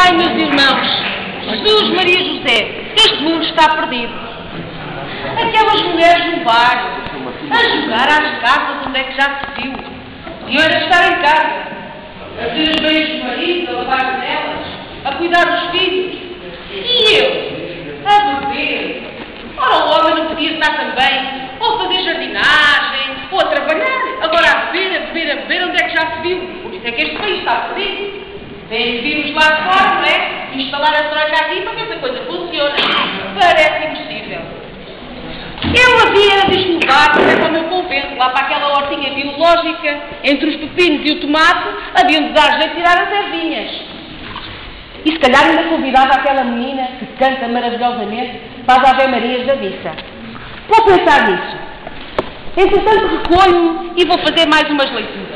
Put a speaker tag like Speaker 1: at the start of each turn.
Speaker 1: Ai, meus irmãos, Jesus, Maria José, este mundo está perdido. Aquelas mulheres no bar, a jogar às cartas onde é que já se viu. E era estar em casa, a fazer os bens do marido, a lavar delas, a cuidar dos filhos. E eu, a beber. Ora, o homem não podia estar também, ou a fazer jardinagem, ou a trabalhar. Agora a beber, a beber, a beber, onde é que já se viu? Por isso é que este país está perdido. Tem que virmos lá fora, Instalar a troika aqui para que essa coisa funcione. Parece impossível. Eu havia de levar até para o meu convento, lá para aquela hortinha biológica, entre os pepinos e o tomate, haviam de dar jeito de tirar as ervinhas. E se calhar ainda convidava aquela menina que canta maravilhosamente para as Ave Marias da missa. Vou pensar nisso. Entretanto, recolho-me e vou fazer mais umas leituras.